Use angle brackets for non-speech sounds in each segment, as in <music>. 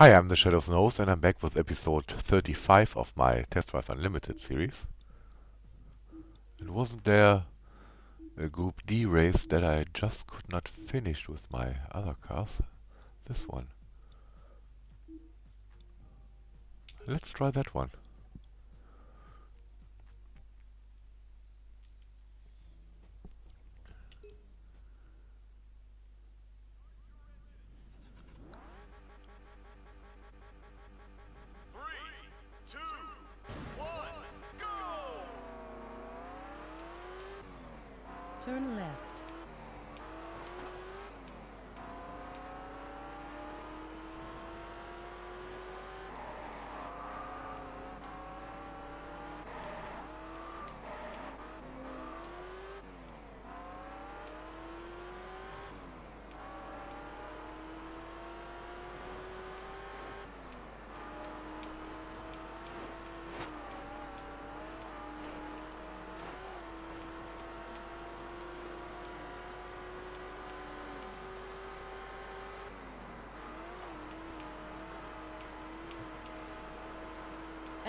Hi, I'm the Shadows Nose, and I'm back with episode 35 of my Test Drive Unlimited series. And wasn't there a Group D race that I just could not finish with my other cars? This one. Let's try that one. Turn left.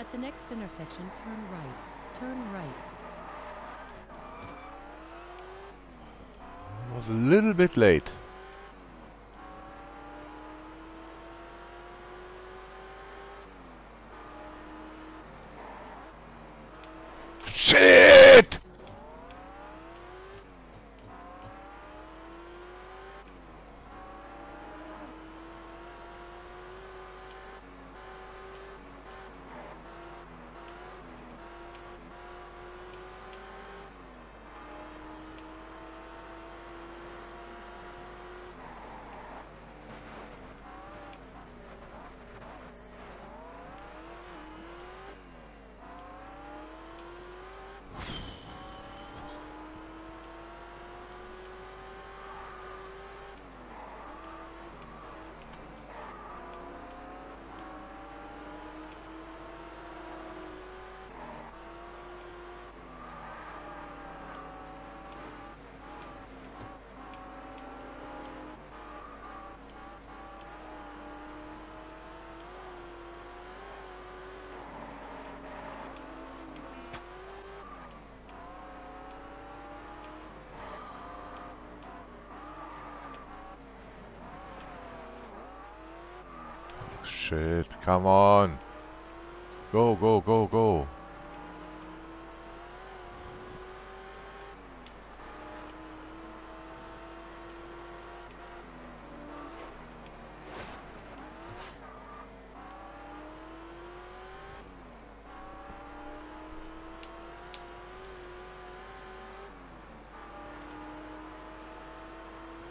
At the next intersection, turn right. Turn right. Was a little bit late. Shit! Shit, come on. Go, go, go, go.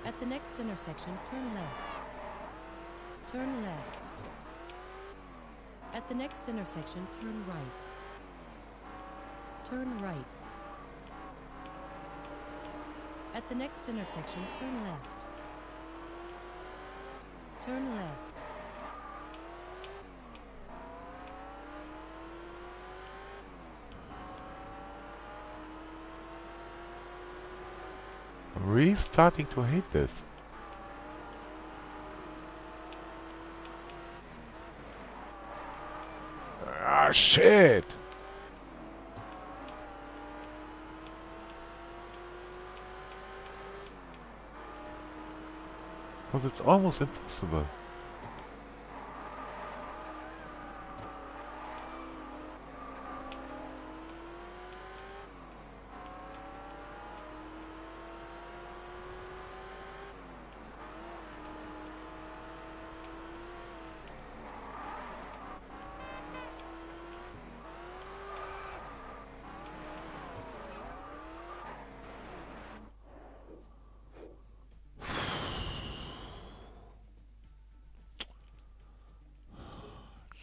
At the next intersection, turn left. Turn left. At the next intersection, turn right. Turn right. At the next intersection, turn left. Turn left. I'm really starting to hate this. Ah, shit! Because it's almost impossible.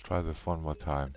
Try this one more time.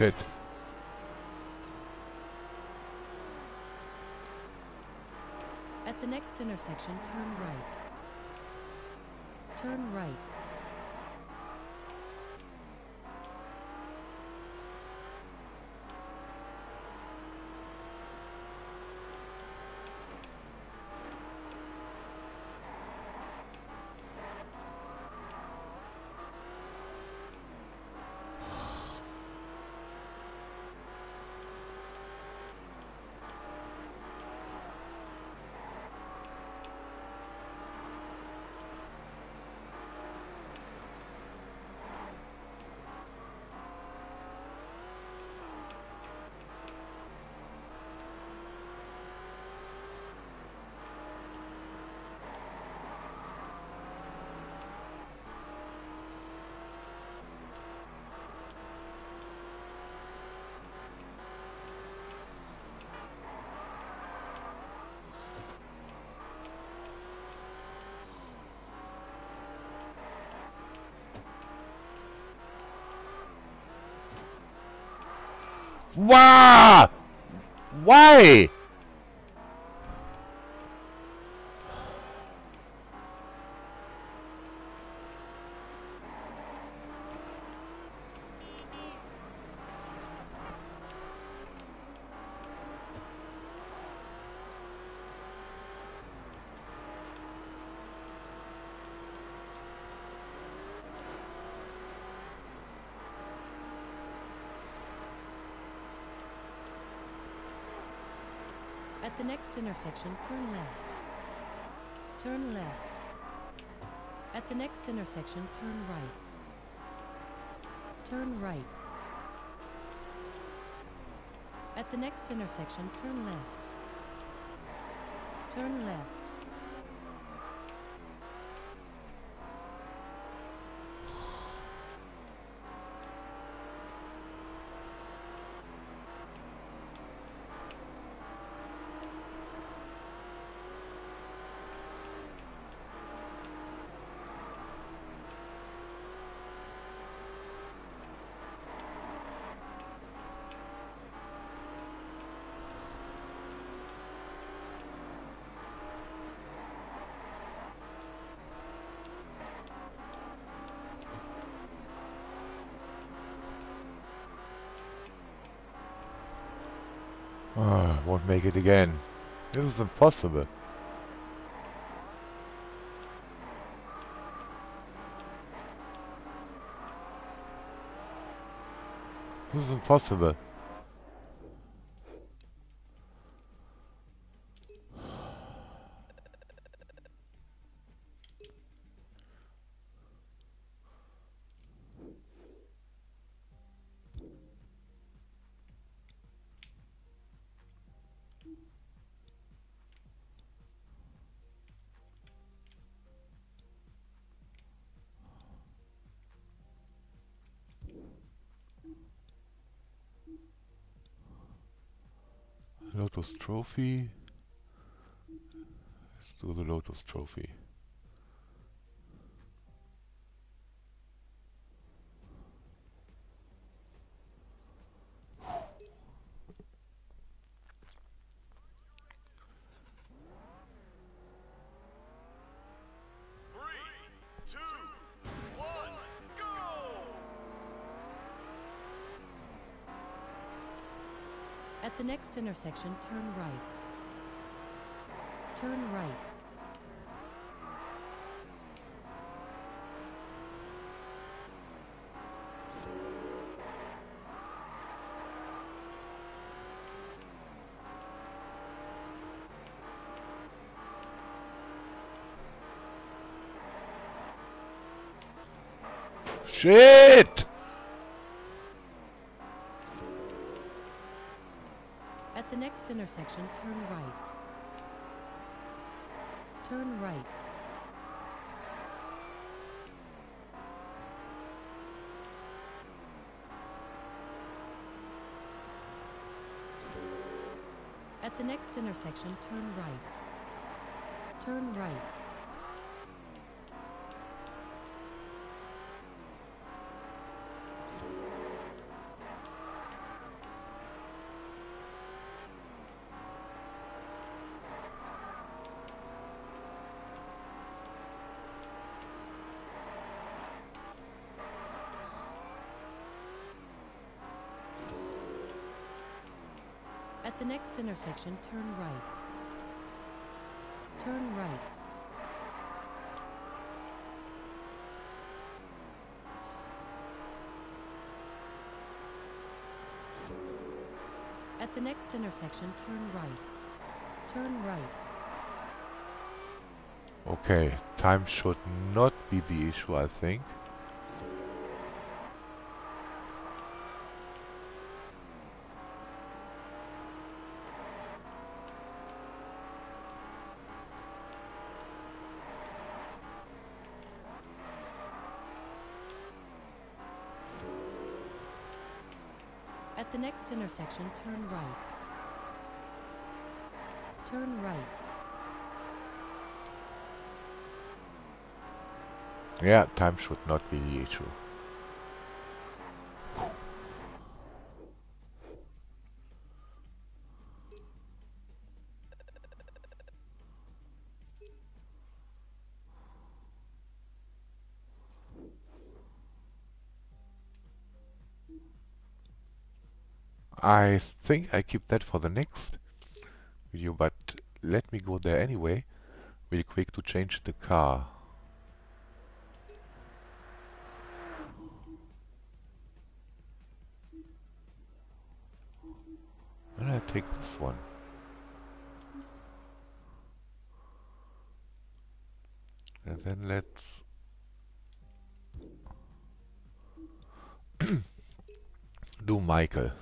Shit. At the next intersection, turn right. Turn right. Why? Why? At the next intersection, turn left. Turn left. At the next intersection, turn right. Turn right. At the next intersection, turn left. Turn left. Ah, won't make it again. This is impossible. This is impossible. Lotus Trophy. Let's do the Lotus Trophy. The next intersection, turn right. Turn right. Shit! At the next intersection, turn right. Turn right. At the next intersection, turn right. Turn right. The next intersection, turn right. Turn right. At the next intersection, turn right. Turn right. Okay, time should not be the issue, I think. At the next intersection, turn right. Turn right. Yeah, time should not be the issue. I think I keep that for the next video, but let me go there anyway, really quick to change the car. And I take this one? And then let's <coughs> do Michael.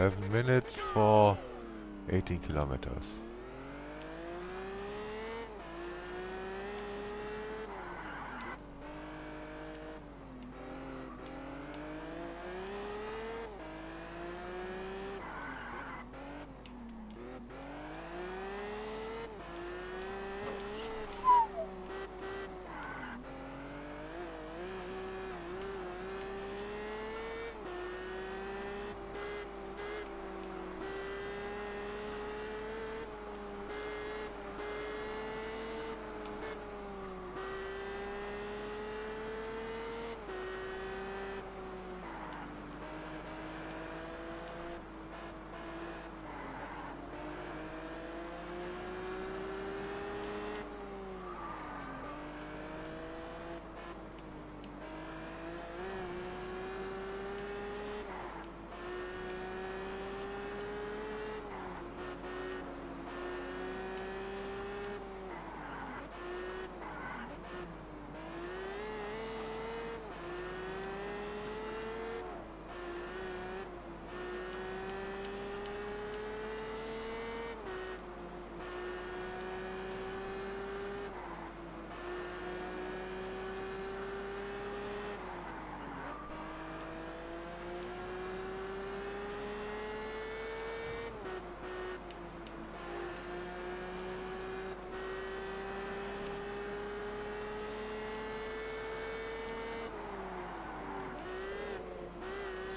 Seven minutes for 18 kilometers.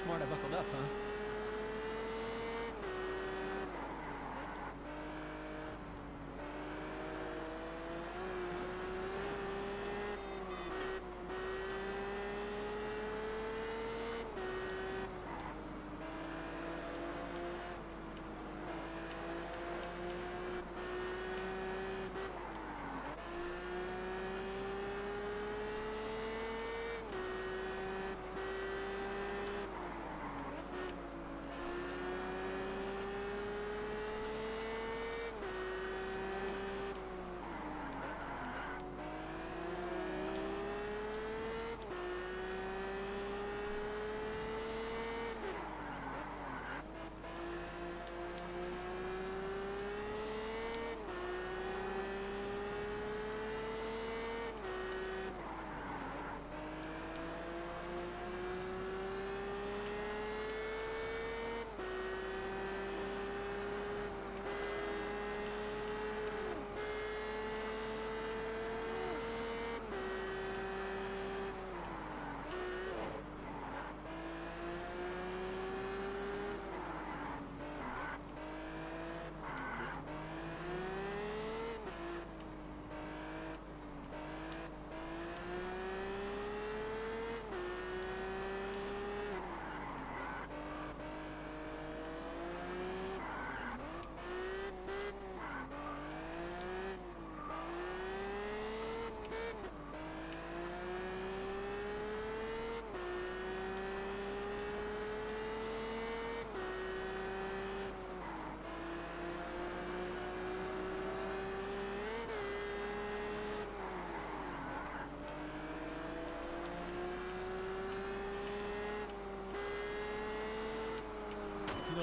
Smart I buckled up, huh?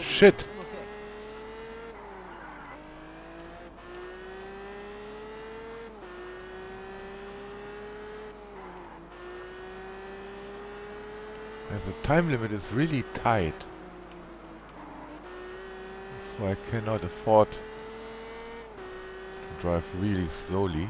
Shit. The time limit is really tight. So I cannot afford to drive really slowly.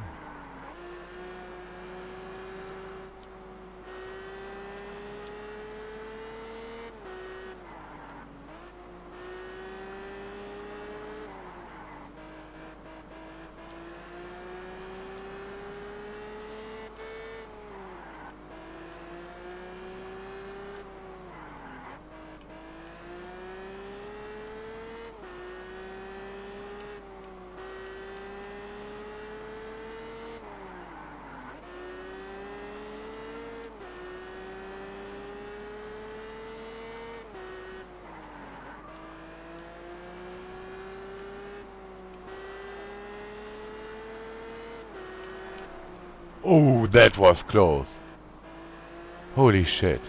Oh, that was close. Holy shit.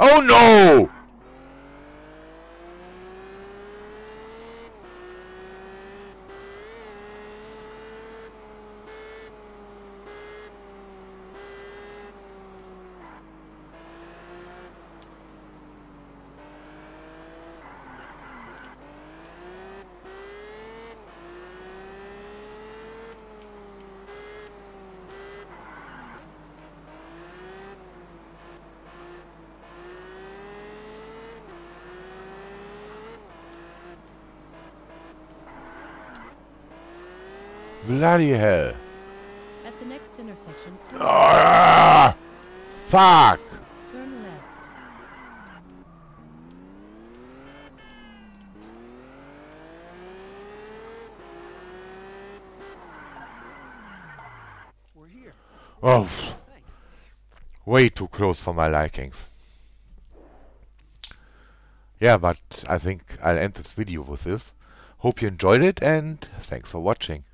Oh no! Bloody hell. At the next intersection, turn, Ah! Fuck! turn left. We're here. Oh, Thanks. way too close for my likings. Yeah, but I think I'll end this video with this. Hope you enjoyed it and thanks for watching.